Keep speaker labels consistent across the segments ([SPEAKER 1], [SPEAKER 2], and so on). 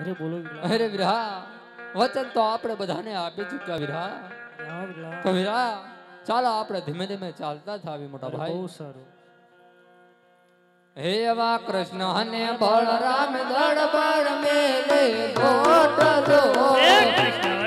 [SPEAKER 1] અરે બોલો
[SPEAKER 2] અરે વિરા વચન તો આપણે બધાને આપી ચૂક્યા વિરા. તો વિરા ચાલો આપણે ધીમે ધીમે ચાલતા થાવી મોટા ભાઈ.
[SPEAKER 1] બહુ સારું.
[SPEAKER 2] હે વા કૃષ્ણ અને બળરામ
[SPEAKER 3] દળ પર મેલે ગોટ જો હે કૃષ્ણ.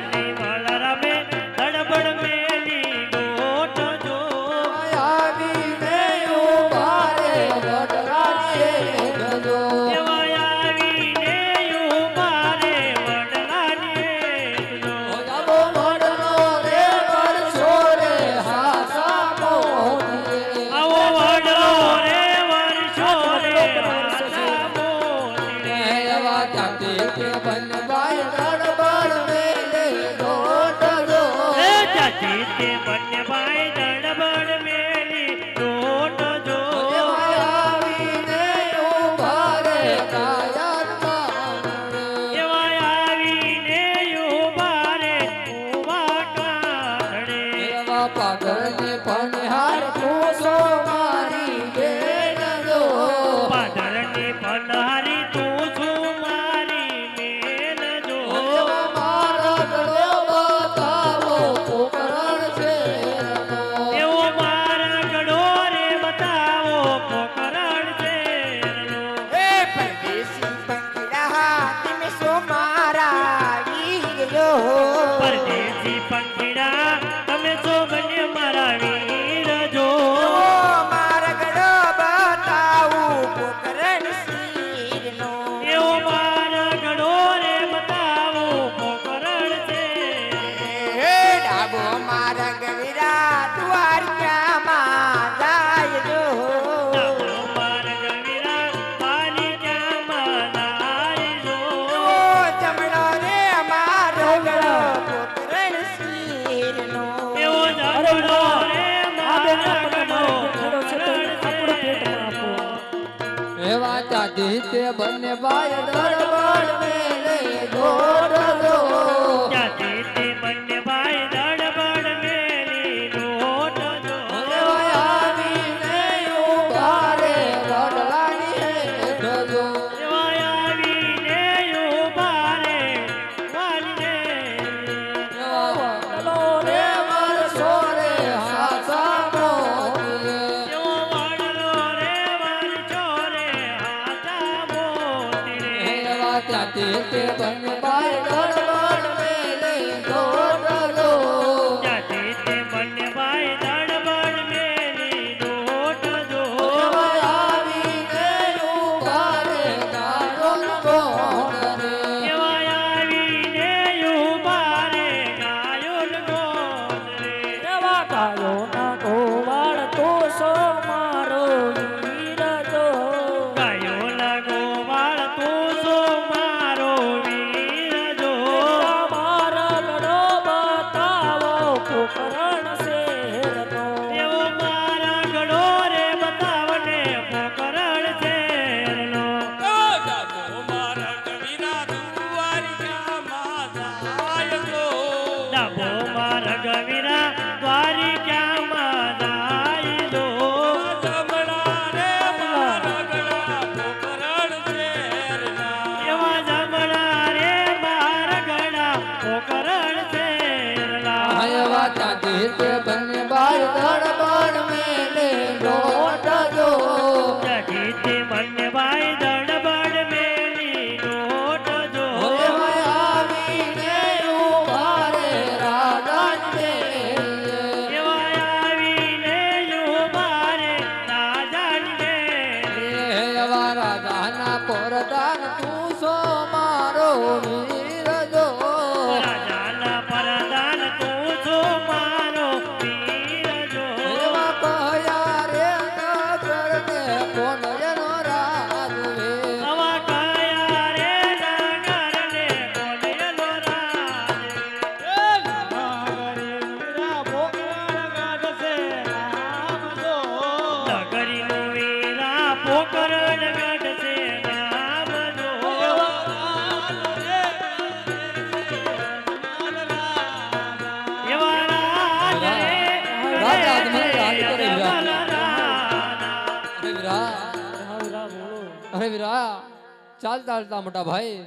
[SPEAKER 2] હાલતા હાલતા મોટા ભાઈ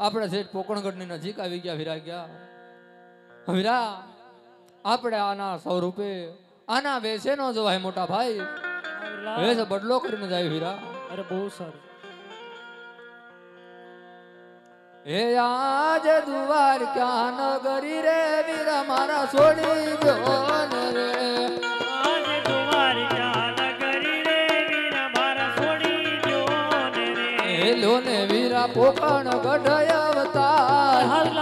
[SPEAKER 2] આપણે શેઠ પોકણગઢની નજીક આવી ગયા વીરા ગયા. વીરા આપણે આના સૌ રૂપે આના વેસે નો જવાય મોટા ભાઈ. વેસ બદલો કરીને જાય વીરા.
[SPEAKER 1] અરે બહુ સારું.
[SPEAKER 2] હે આજ દુવાર ક્યાં નગરી રે વીરા મારા છોડી દો રે. ગોકર્ણ ગઢ અવતાર.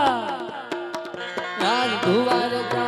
[SPEAKER 2] ધુવાર
[SPEAKER 3] જા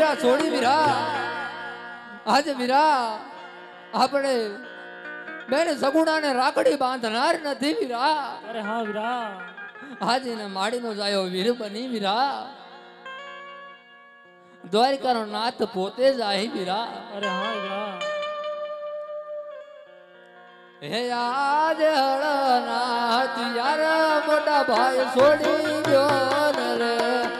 [SPEAKER 3] વીરા છોડી
[SPEAKER 2] વીરા. આજે વીરા આપણે બેન સગુણાને રાખડી બાંધનાર નથી વીરા.
[SPEAKER 1] અરે હા વીરા.
[SPEAKER 2] આજે ને માડીનો જાયો વીર બની વીરા. દ્વારિકાનો નાથ પોતે જ આહી વીરા.
[SPEAKER 1] અરે હા વીરા.
[SPEAKER 2] હે આજ હળનાથ યાર મોટા ભાઈ છોડી ગયો રે.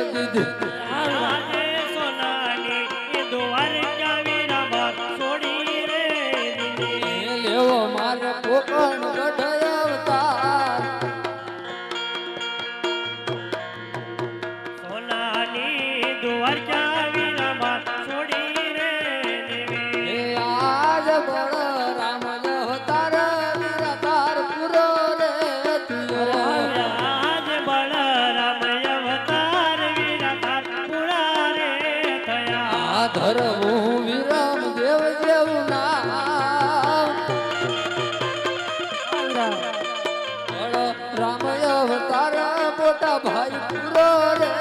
[SPEAKER 2] ધરવું વિરામ દેવ દેવ ના રામ અવતાર મોટા ભાઈ પૂરો રે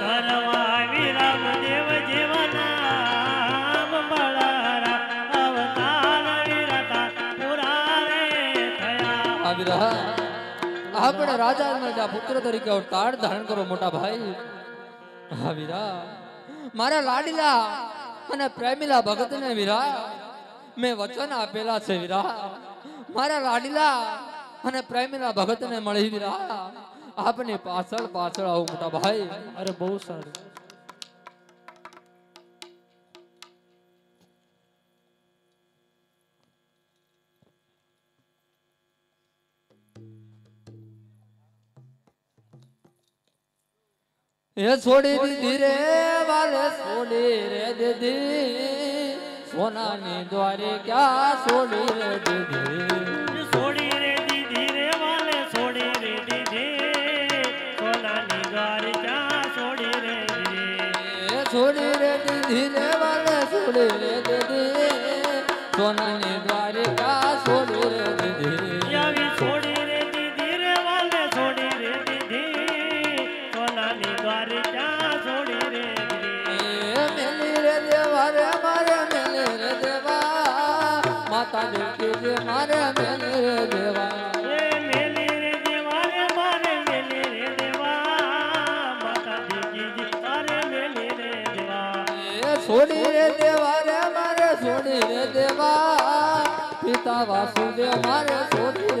[SPEAKER 3] ધરવા વિરામ દેવ જેવા નામ બળારા અવતાર વિરાતા પૂરા રે
[SPEAKER 2] આપણે રાજા પુત્ર તરીકે અવતાર ધારણ કરો મોટા ભાઈ. હા વીરા મારા લાડીલા અને પ્રેમીલા ભગતને વિરા, મેં વચન આપેલા છે વિરા. મારા લાડીલા અને પ્રેમીલા ભગતને મળી વિરા. આપની પાછળ પાછળ આવું મોટા ભાઈ.
[SPEAKER 1] અરે બહુ સારું.
[SPEAKER 2] એ છોડી દીધી રે વાલે છોડી રે દીધી. સોનાની દ્વારે ક્યાં છોડી રે દીધી?
[SPEAKER 3] છોડી રે દીધી રે વાલે છોડી રે દીધી. સોનાની છોડી રે
[SPEAKER 2] દેવા રે મારે છોડી રે દેવા. પિતા વાસુદેવ મારે છોડી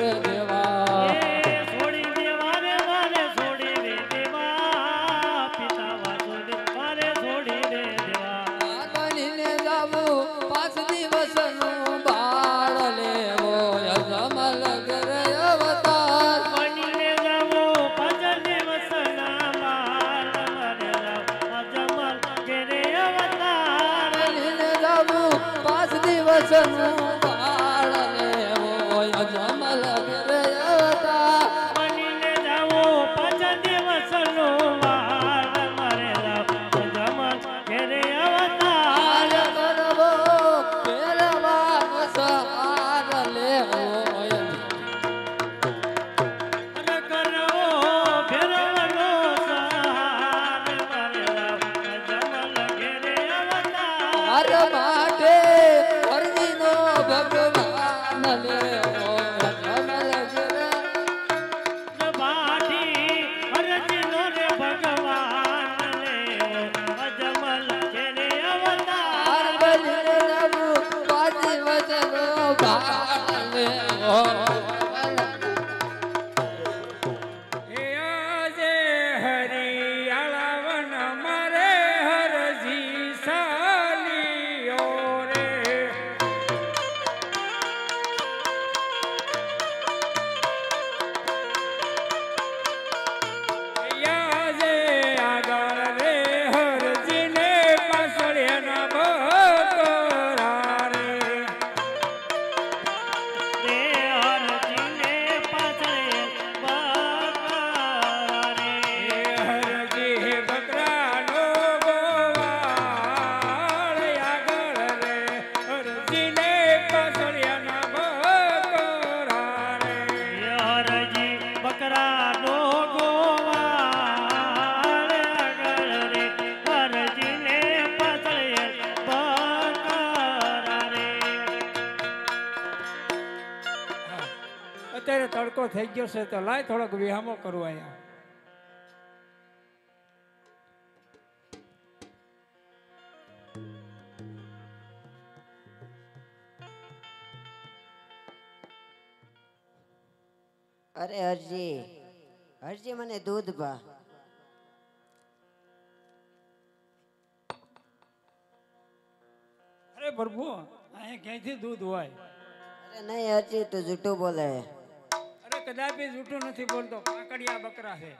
[SPEAKER 4] છે તો લાય થોડોક વિહામો કરવા આવ્યા
[SPEAKER 3] અરે હરજી હરજી મને દૂધ ભા
[SPEAKER 4] અરે પ્રભુ અહીંયા ક્યાંયથી દૂધ હોય
[SPEAKER 3] અરે નહીં હરજી તું જૂઠું બોલે
[SPEAKER 4] બી જૂઠું નથી બોલતો. કાકડિયા બકરા છે.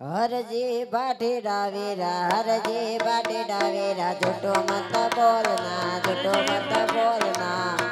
[SPEAKER 3] હરજી બાઠી ડાવેરા હરજી બાઠી ડાવેરા જૂઠો મત બોલના, જૂઠો મત બોલના.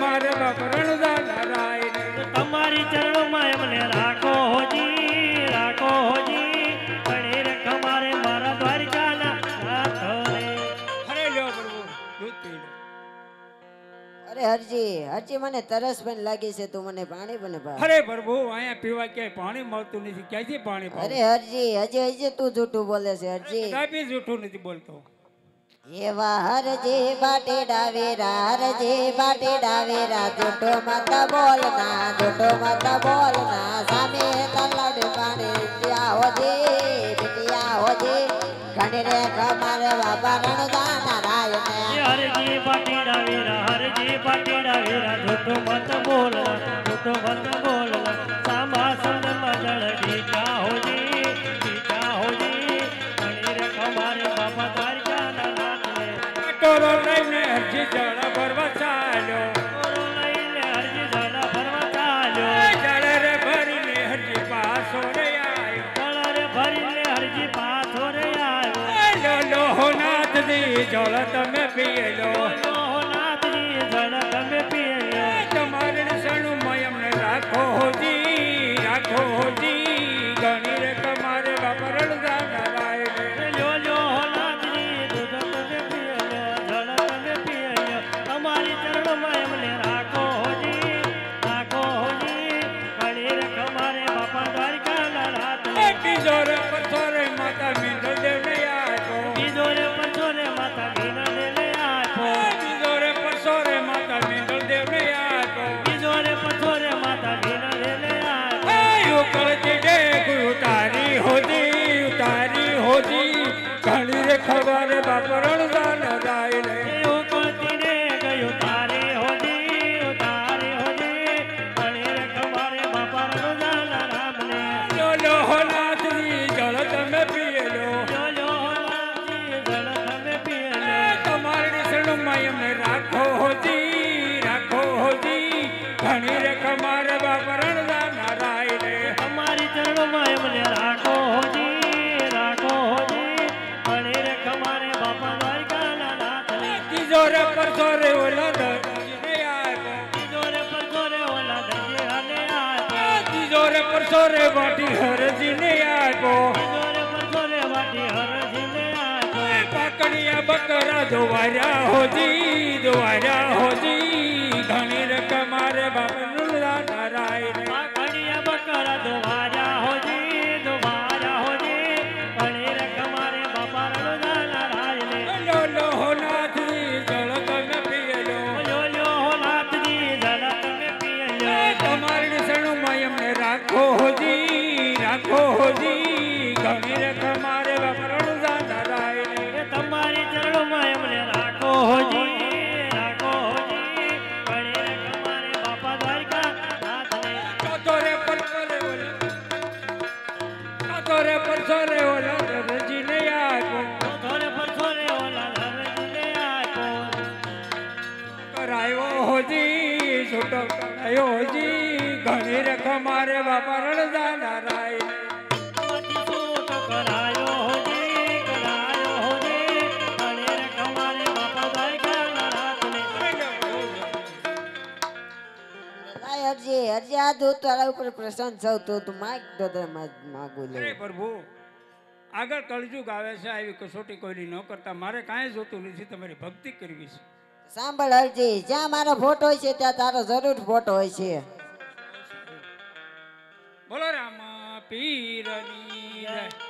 [SPEAKER 4] તમારે
[SPEAKER 5] રણદા તમારી ચરણોમાં એમને રાખો હોજી રાખો હોજી.
[SPEAKER 4] અરે
[SPEAKER 3] હરજી હરજી મને તરસ પણ લાગી છે તું મને પાણી પણ પા.
[SPEAKER 4] અરે પ્રભુ અહીંયા પીવા ક્યાંય પાણી મળતું નથી ક્યાંથી પાણી
[SPEAKER 3] અરે હરજી હજી હજી તું જૂઠું બોલે છે હરજી.
[SPEAKER 4] કાંઈ બી જૂઠું નથી બોલતો.
[SPEAKER 3] એવા હરજે બાટે ડાવેરા હરજે બાટે ડાવેરા જોટો માતા બોલના જોટો માતા બોલના સામે તલડ પાડે ત્યાં હોજે ત્યાં હોજે ઘણી રે કમર બાબા
[SPEAKER 4] રણદા
[SPEAKER 3] ત્રીજો રે પરસો રે
[SPEAKER 4] વાટી હરજીને આપ્યો પાકડિયા બકરા ધોવાર્યા હોજી ધોવાર્યા હોજી. ઘણી રકમ મારે બાપનું નારાયણ.
[SPEAKER 3] પાકડિયા બકરા દોવાર્યા હોજી
[SPEAKER 4] રાખો હોજી ઘણી રકમ મારે બાપનું
[SPEAKER 3] તમારી ચરણોમાં એમને રાખો હોજી રાખો હોજી. ઘણી રકમ મારે બાપા દ્વારકા નાથને
[SPEAKER 4] ચોથો રે પરસો રે ઓલા. ચોથો રે પરસો રે ઓલા દરજીને આપ્યો
[SPEAKER 3] ધોરે પરસો રે ઓલા ધરજીને આપ્યો
[SPEAKER 4] કરાયો હોજી છૂટો કરાયો હોજી ઘણી રખ મારે બાપા રણદા નારાયણ
[SPEAKER 5] આ તારા ઉપર પ્રસન્ન થઉં તું તું માગ તો તે માગું લે.
[SPEAKER 4] અરે પ્રભુ આગળ કળજુગ આવે છે આવી કસોટી કોઈની ન કરતા. મારે કાંઈ જોતું નથી તમારી ભક્તિ કરવી છે.
[SPEAKER 5] સાંભળ હરજી જ્યાં મારો ફોટો હોય છે ત્યાં તારો જરૂર ફોટો હોય છે.
[SPEAKER 4] બોલો રામા પીરની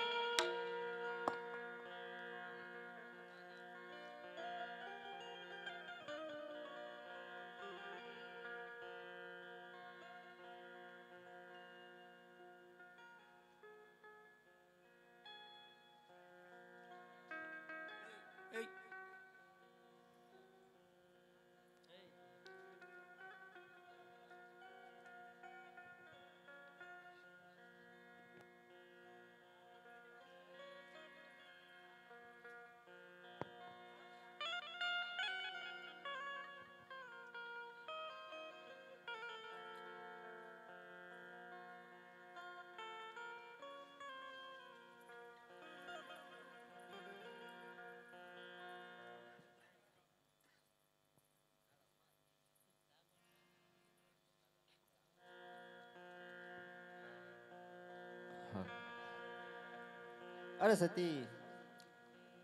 [SPEAKER 6] અરે સતી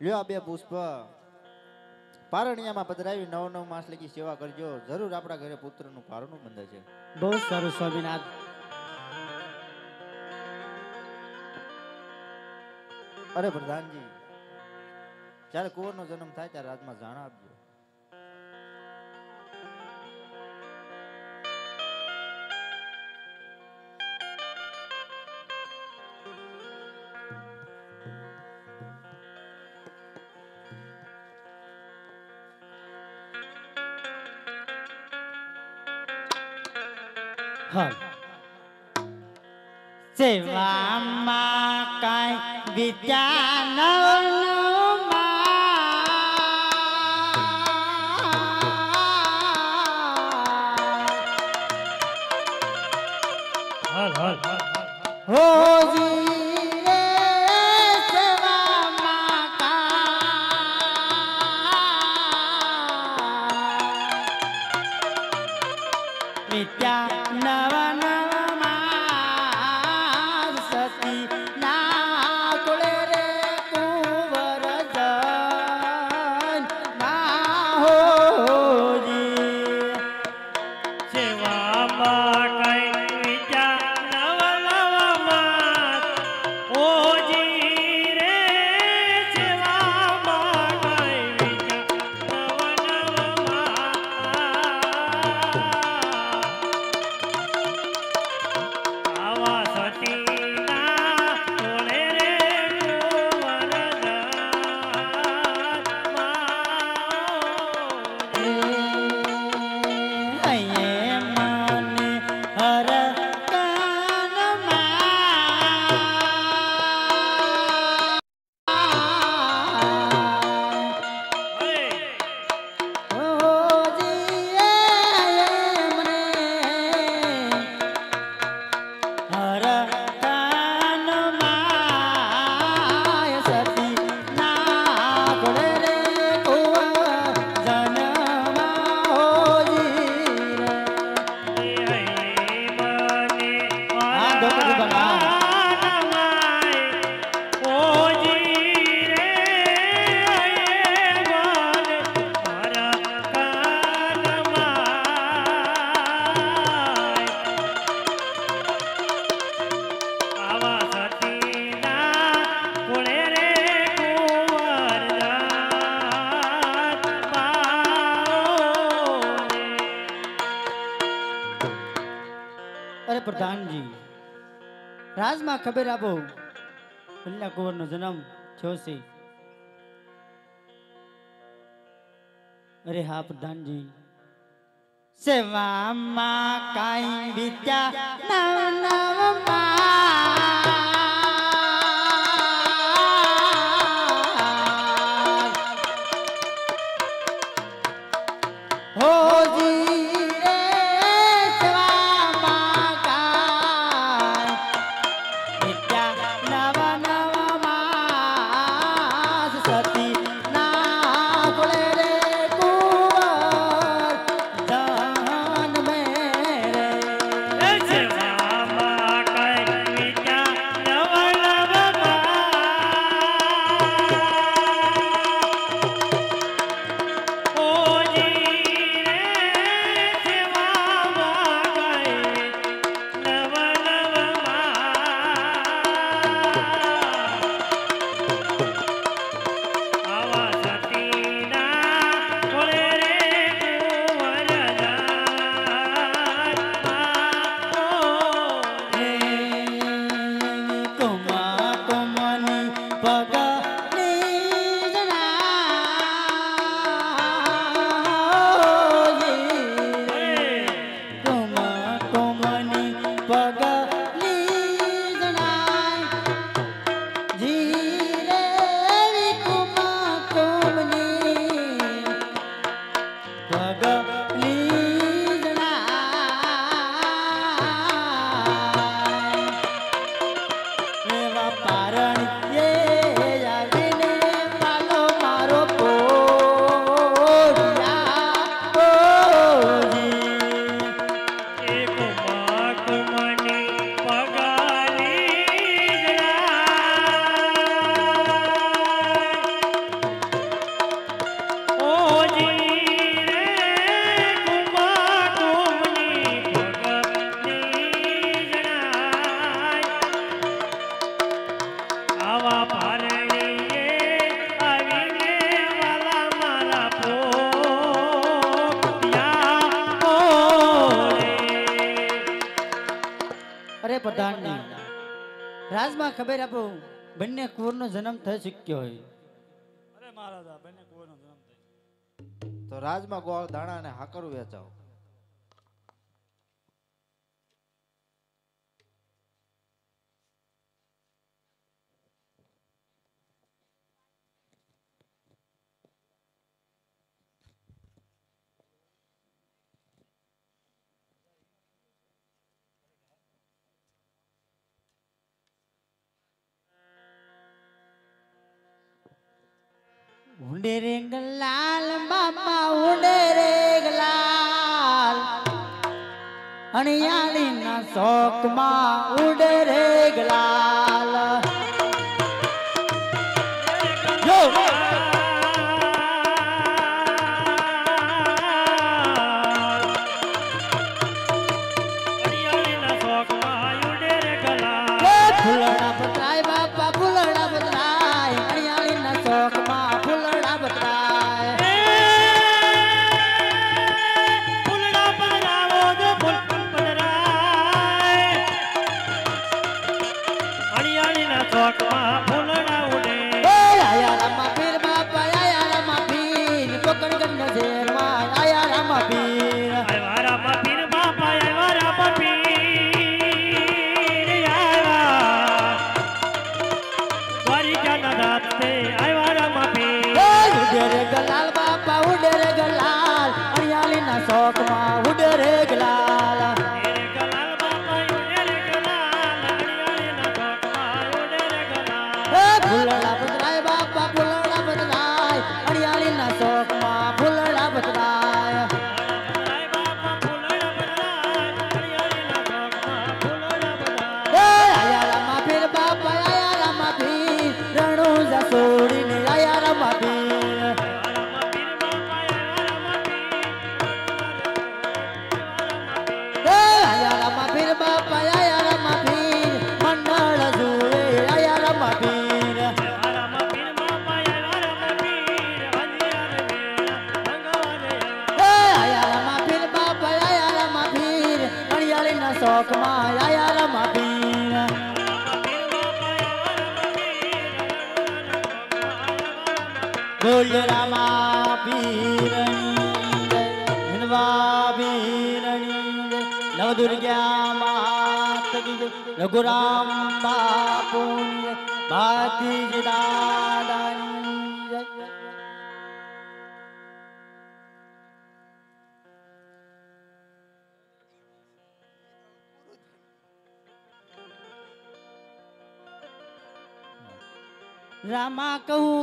[SPEAKER 6] લ્યો આ બે પુષ્પ. પારણિયામાં પધરાવી નવ નવ માસ લગી સેવા કરજો. જરૂર આપણા ઘરે પુત્રનું પારણું બંધ છે.
[SPEAKER 1] બહુ સારું સ્વામિનાથ.
[SPEAKER 6] અરે પ્રધાનજી જ્યારે કુંવરનો જન્મ થાય ત્યારે રાજમાં જાણ આપજો.
[SPEAKER 1] હાલ સેવામાં કાંઈ વિદ્યા
[SPEAKER 3] હાલ
[SPEAKER 1] માં ખબર આપો. બલ્લા કુંવર નો
[SPEAKER 3] જન્મ છે અરે હા પ્રધાનજી. સેવામાં કાંઈ વિદ્યા
[SPEAKER 7] ખબર આપો બંને કુંવરનો જન્મ થઈ શક્યો હોય.
[SPEAKER 3] અરે મહારાજા બંને કુંવરનો જન્મ થઈ
[SPEAKER 6] તો રાજમાં ગોળ દાણા ને હાકર વેચાવ.
[SPEAKER 3] ઉડે રે ગલાલ બાપા ઉડે રે ગલાલ અણિયાળી ના
[SPEAKER 7] શોખ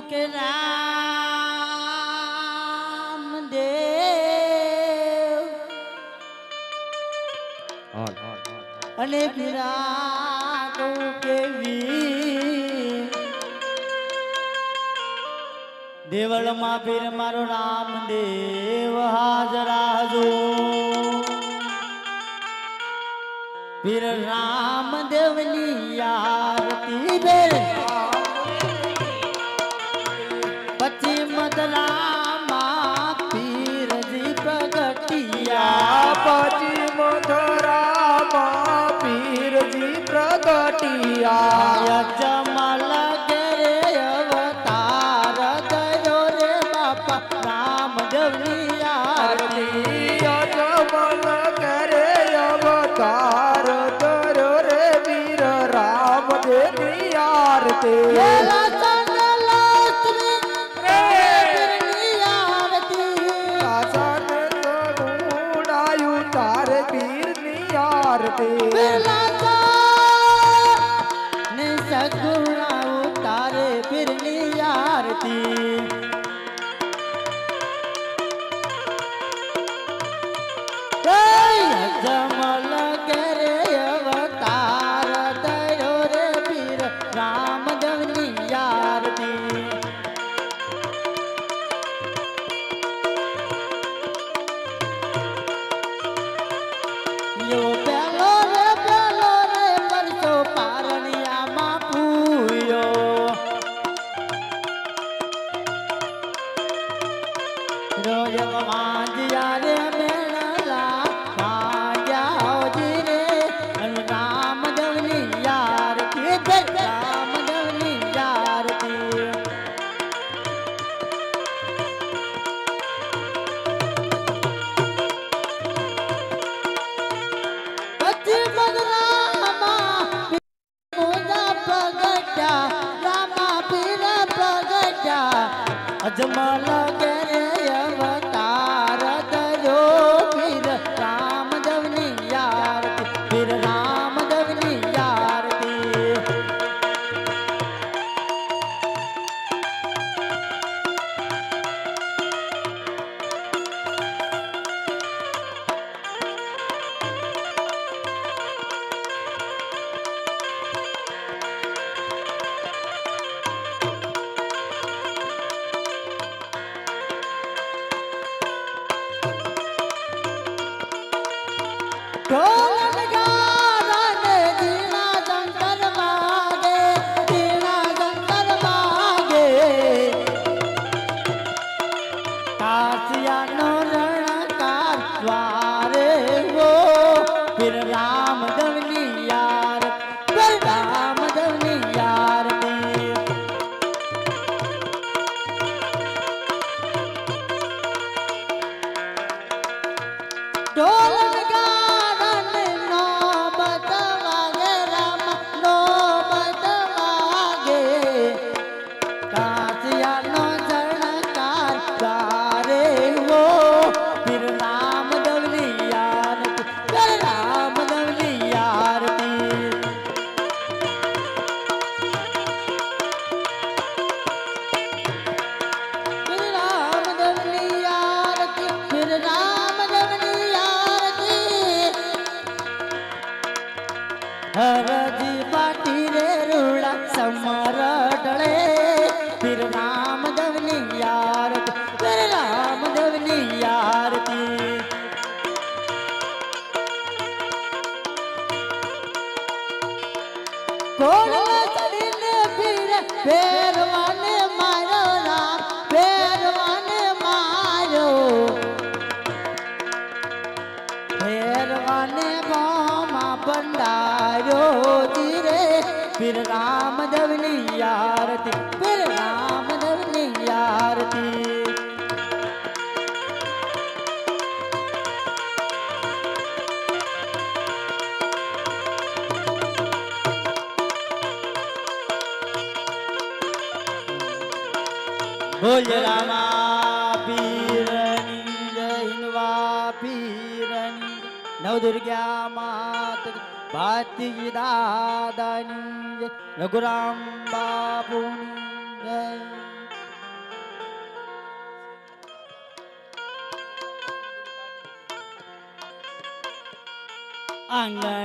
[SPEAKER 7] કે રામ દેવ. અને વિરા કે દેવળમાં પીર મારો રામ દેવ હાજરા હજુ પીર રામ દેવની આરતી બે મધરામાં પીરજી પ્રગટિયા
[SPEAKER 8] પછી મધરામાં પીરજી પ્રગટિયા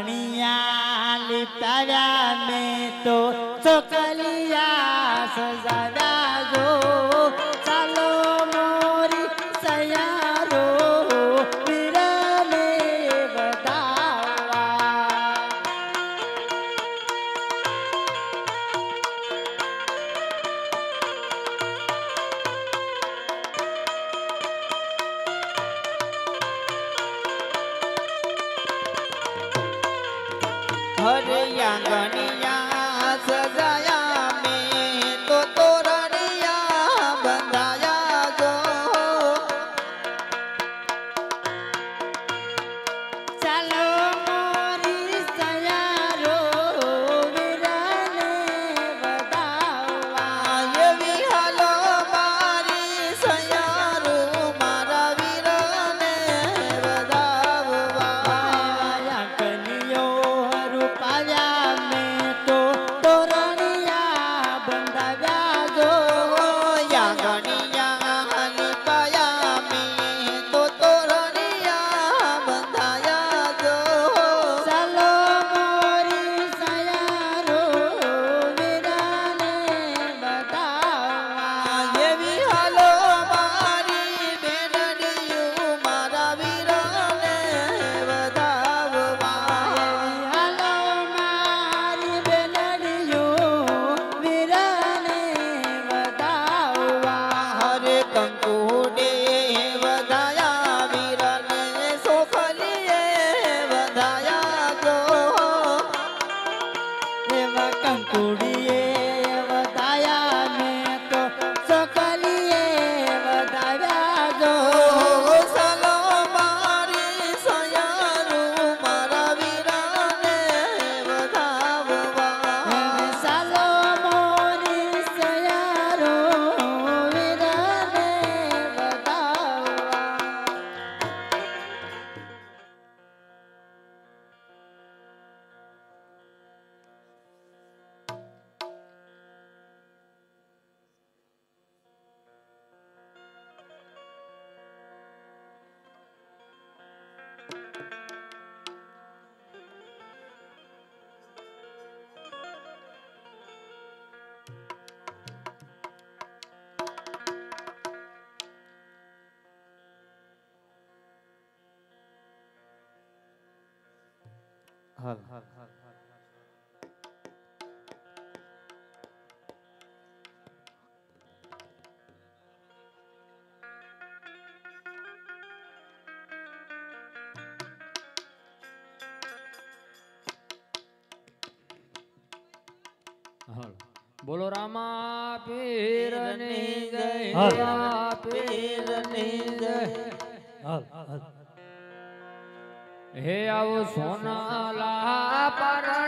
[SPEAKER 9] na repa me
[SPEAKER 10] to
[SPEAKER 8] tokali બોલો રામા પીરની જય પીરની જય
[SPEAKER 11] હાલ હાલ.
[SPEAKER 8] હે આવો સોના લા પરણ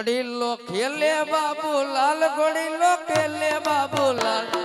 [SPEAKER 12] ઘડીલો ખેલે બાબુલાલ ઘડીલો ખેલે બાબુલાલ.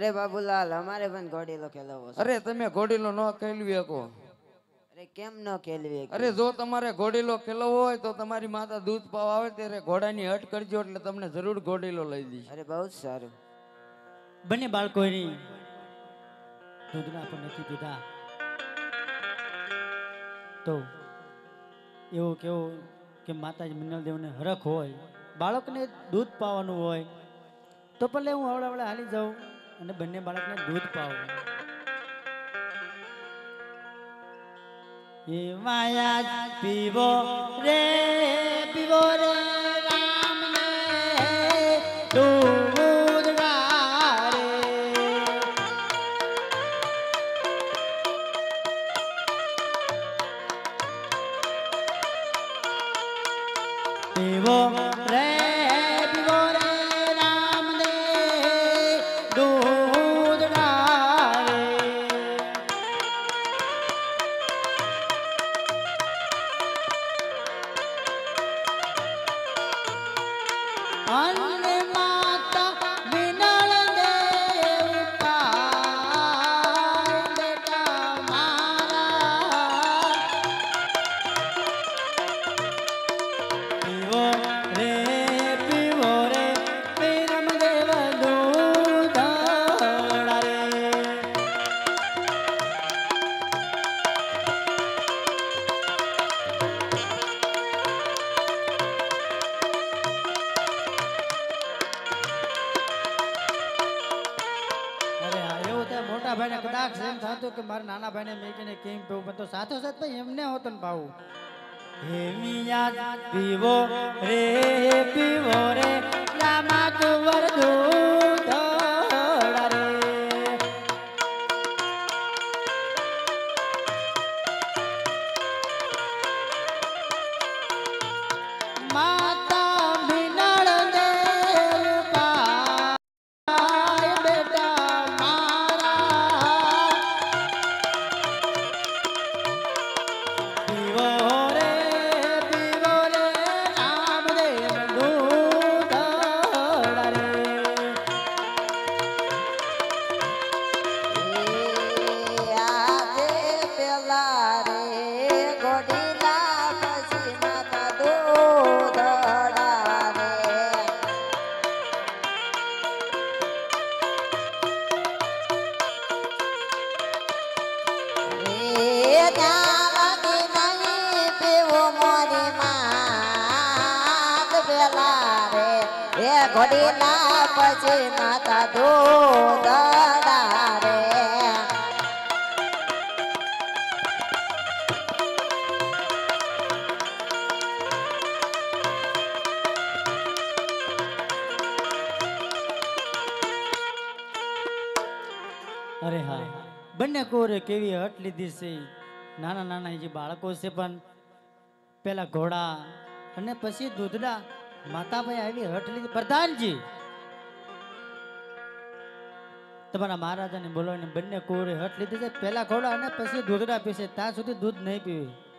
[SPEAKER 5] અરે બાબુલાલ અમારે પણ ઘોડીલો ખેલવો
[SPEAKER 12] અરે તમે ઘોડીલો ન ખેલવી શકો.
[SPEAKER 5] અરે કેમ ન ખેલવી
[SPEAKER 12] અરે જો તમારે ઘોડીલો ખેલવો હોય તો તમારી માતા દૂધ પાવ આવે ત્યારે ઘોડાની હટ કરજો એટલે તમને જરૂર ઘોડીલો લઈ દઈશ.
[SPEAKER 5] અરે બહુ જ સારું.
[SPEAKER 8] બંને બાળકોની દૂધના પણ નથી પીધા. તો એવું કેવું કે માતાજી મિનલ દેવને હરખ હોય બાળકને દૂધ પાવાનું હોય તો પણ હું હવડાવડા હાલી જાઉં. અને બંને બાળકને દૂધ પાવ. એ માયા પીવો રે.
[SPEAKER 7] કેવી હટ લીધી છે? નાના નાના જે બાળકો છે પણ પેલા ઘોડા અને પછી દૂધડા માતાભાઈ આવી હટ લીધી. પ્રધાનજી! તમારા મહારાજાને બોલાવીને બંને કોરે હટ લીધી છે. પેલા ઘોડા અને પછી દૂધડા પીશે ત્યાં સુધી દૂધ નહીં પીવે.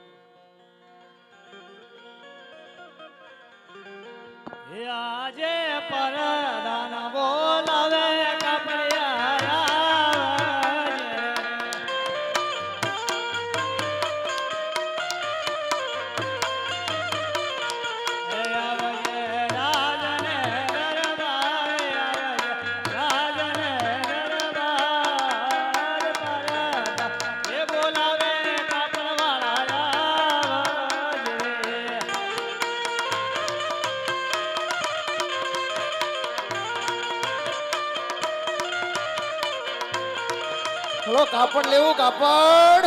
[SPEAKER 13] કાપડ લેવું કાપડ.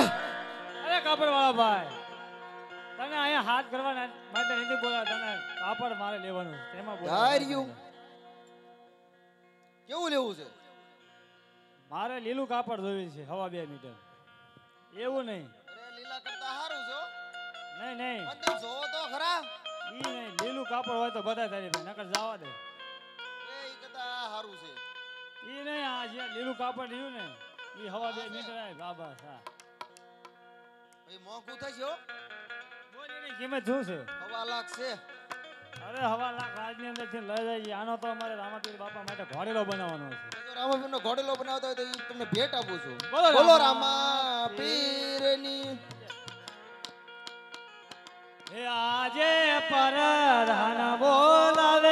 [SPEAKER 11] અરે કાપડ વાળા ભાઈ તમે અહીંયા હાથ કરવા માટે નથી બોલા તમે કાપડ મારે લેવાનું તેમાં
[SPEAKER 13] ધાર્યું. કેવું લેવું છે?
[SPEAKER 11] મારે લીલું કાપડ જોયું છે હવા બે મીટર. એવું નહીં.
[SPEAKER 13] અરે લીલા કરતા સારું છે.
[SPEAKER 11] નહીં નહીં.
[SPEAKER 13] મતલબ જોવો તો ખરા.
[SPEAKER 11] ઈ નહીં લીલું કાપડ હોય તો બધા તારી નકર જવા દે.
[SPEAKER 13] એ કરતા સારું છે.
[SPEAKER 11] ઈ નહીં આ જે લીલું કાપડ રહ્યું ને ઈ હવા બે નીકળાય બાબા હા.
[SPEAKER 13] ભાઈ મોંઘું થશે હો.
[SPEAKER 11] બોલ કિંમત શું છે?
[SPEAKER 13] હવા લાખ છે.
[SPEAKER 11] અરે હવા લાખ રાજની અંદરથી લઈ જાય આનો તો અમારે રામાપીર બાપા માટે ઘોડેલો બનાવવાનો છે.
[SPEAKER 13] રામાપીર નો ઘોડેલો બનાવતો હોય તો તમને ભેટ આપું છું.
[SPEAKER 11] બોલો
[SPEAKER 13] બોલો
[SPEAKER 11] રામા.
[SPEAKER 13] રામા પીરની
[SPEAKER 11] હે આજે પર બોલાવે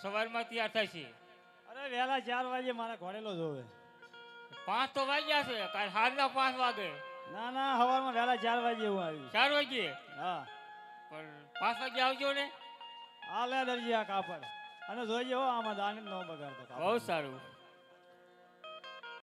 [SPEAKER 11] છે
[SPEAKER 14] કાલ સવારમાં તૈયાર થશે
[SPEAKER 11] અરે વહેલા ચાર વાગે મારે ઘોડેલો જોવે.
[SPEAKER 14] પાંચ તો વાગ્યા છે કાલ સાંજના પાંચ વાગે.
[SPEAKER 11] ના ના સવારમાં વહેલા ચાર વાગે હું આવી
[SPEAKER 14] ચાર વાગે?
[SPEAKER 11] હા.
[SPEAKER 14] પણ પાંચ વાગે આવજો ને.
[SPEAKER 11] આ લે દરજી આ કાપડ. અને જોઈએ હો આમાં દાન નો બગાડતો.
[SPEAKER 14] બહુ સારું.